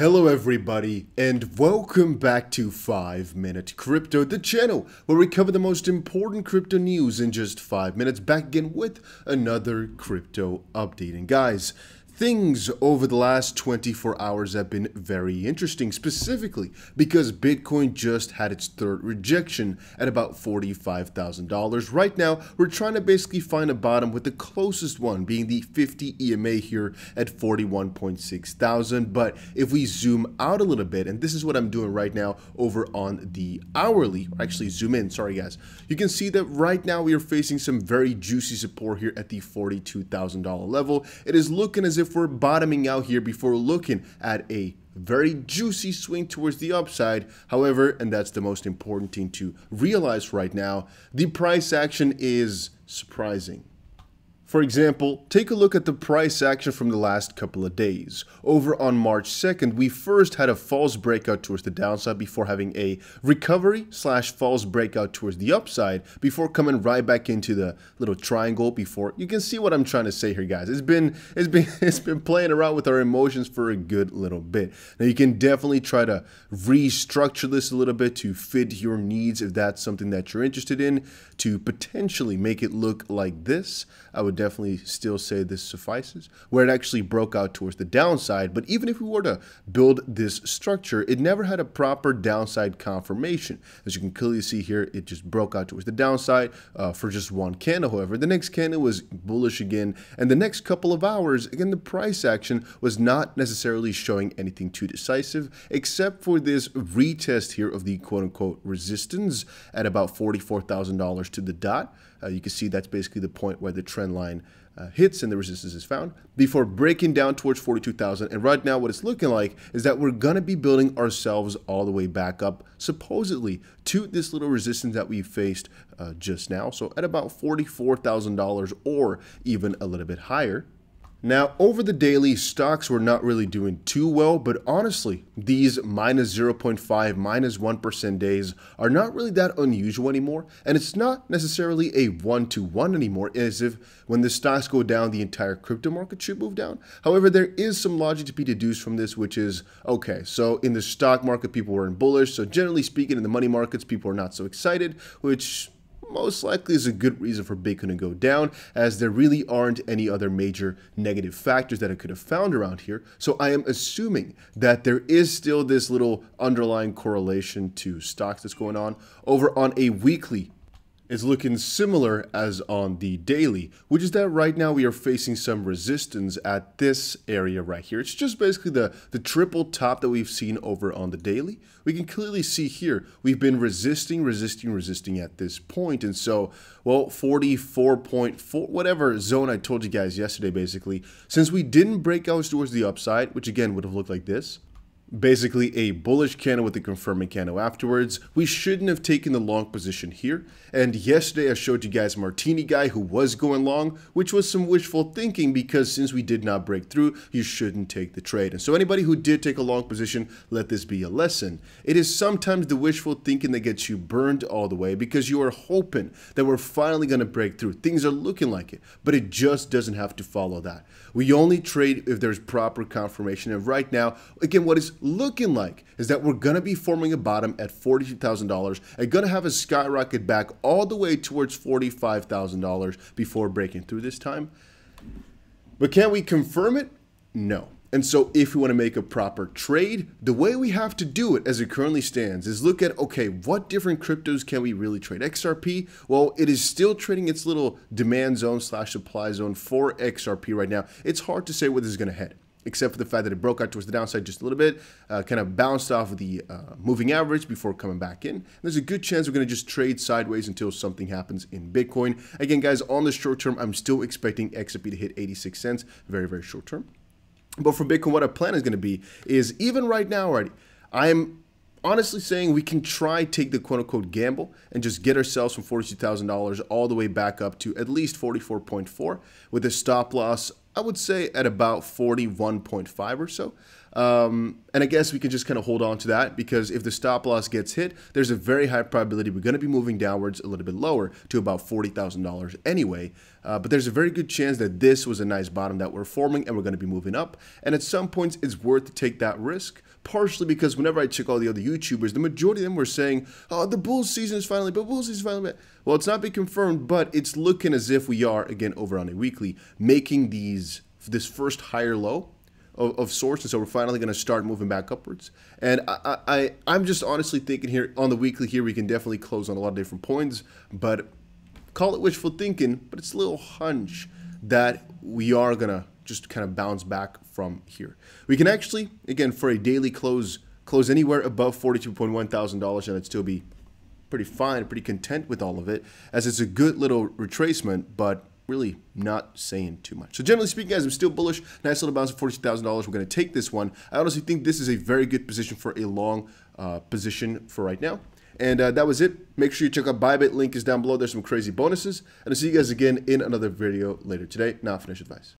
Hello everybody and welcome back to 5 Minute Crypto, the channel where we cover the most important crypto news in just 5 minutes back again with another crypto update. And guys, Things over the last 24 hours have been very interesting, specifically because Bitcoin just had its third rejection at about $45,000. Right now, we're trying to basically find a bottom with the closest one being the 50 EMA here at 41.6 thousand. But if we zoom out a little bit, and this is what I'm doing right now over on the hourly, or actually zoom in, sorry guys, you can see that right now we are facing some very juicy support here at the $42,000 level. It is looking as if we're bottoming out here before looking at a very juicy swing towards the upside. However, and that's the most important thing to realize right now, the price action is surprising. For example, take a look at the price action from the last couple of days. Over on March 2nd, we first had a false breakout towards the downside before having a recovery slash false breakout towards the upside before coming right back into the little triangle before. You can see what I'm trying to say here, guys. It's been it's been it's been playing around with our emotions for a good little bit. Now you can definitely try to restructure this a little bit to fit your needs if that's something that you're interested in to potentially make it look like this. I would definitely still say this suffices, where it actually broke out towards the downside. But even if we were to build this structure, it never had a proper downside confirmation. As you can clearly see here, it just broke out towards the downside uh, for just one candle. However, the next candle was bullish again, and the next couple of hours, again, the price action was not necessarily showing anything too decisive, except for this retest here of the quote-unquote resistance at about $44,000 to the dot. Uh, you can see that's basically the point where the trend line uh, hits and the resistance is found before breaking down towards 42,000. And right now, what it's looking like is that we're going to be building ourselves all the way back up, supposedly, to this little resistance that we faced uh, just now. So at about $44,000 or even a little bit higher. Now, over the daily, stocks were not really doing too well, but honestly, these minus 0.5, minus 1 days are not really that unusual anymore, and it's not necessarily a one-to-one -one anymore, as if when the stocks go down, the entire crypto market should move down. However, there is some logic to be deduced from this, which is, okay, so in the stock market, people were in bullish, so generally speaking, in the money markets, people are not so excited, which most likely is a good reason for Bitcoin to go down, as there really aren't any other major negative factors that I could have found around here. So I am assuming that there is still this little underlying correlation to stocks that's going on. Over on a weekly is looking similar as on the daily, which is that right now we are facing some resistance at this area right here. It's just basically the, the triple top that we've seen over on the daily. We can clearly see here, we've been resisting, resisting, resisting at this point. And so, well, 44.4, whatever zone I told you guys yesterday, basically, since we didn't break out towards the upside, which again would have looked like this, basically a bullish candle with a confirming candle afterwards. We shouldn't have taken the long position here. And yesterday I showed you guys Martini guy who was going long, which was some wishful thinking because since we did not break through, you shouldn't take the trade. And so anybody who did take a long position, let this be a lesson. It is sometimes the wishful thinking that gets you burned all the way because you are hoping that we're finally going to break through. Things are looking like it, but it just doesn't have to follow that. We only trade if there's proper confirmation. And right now, again, what is looking like is that we're going to be forming a bottom at $42,000 and going to have a skyrocket back all the way towards $45,000 before breaking through this time. But can we confirm it? No. And so if we want to make a proper trade, the way we have to do it as it currently stands is look at, okay, what different cryptos can we really trade? XRP, well, it is still trading its little demand zone slash supply zone for XRP right now. It's hard to say where this is going to head except for the fact that it broke out towards the downside just a little bit, uh, kind of bounced off of the uh, moving average before coming back in. And there's a good chance we're going to just trade sideways until something happens in Bitcoin. Again, guys, on the short term, I'm still expecting XRP to hit 86 cents, very, very short term. But for Bitcoin, what our plan is going to be is even right now already, I'm honestly saying we can try take the quote unquote gamble and just get ourselves from $42,000 all the way back up to at least 44.4 with a stop loss I would say at about 41.5 or so. Um, and I guess we can just kind of hold on to that because if the stop loss gets hit, there's a very high probability we're going to be moving downwards a little bit lower to about $40,000 anyway. Uh, but there's a very good chance that this was a nice bottom that we're forming and we're going to be moving up. And at some points, it's worth to take that risk, partially because whenever I check all the other YouTubers, the majority of them were saying, oh, the bull season is finally, but bull season is finally. Well, it's not been confirmed, but it's looking as if we are, again, over on a weekly, making these this first higher low of, of sorts, and so we're finally going to start moving back upwards. And I, I, I'm just honestly thinking here on the weekly here we can definitely close on a lot of different points, but call it wishful thinking, but it's a little hunch that we are going to just kind of bounce back from here. We can actually, again, for a daily close, close anywhere above $42.1 thousand, and it'd still be pretty fine, pretty content with all of it, as it's a good little retracement, but really not saying too much. So generally speaking, guys, I'm still bullish. Nice little bounce of $42,000. We're going to take this one. I honestly think this is a very good position for a long uh, position for right now. And uh, that was it. Make sure you check out Bybit. Link is down below. There's some crazy bonuses. And I'll see you guys again in another video later today. Now, finish advice.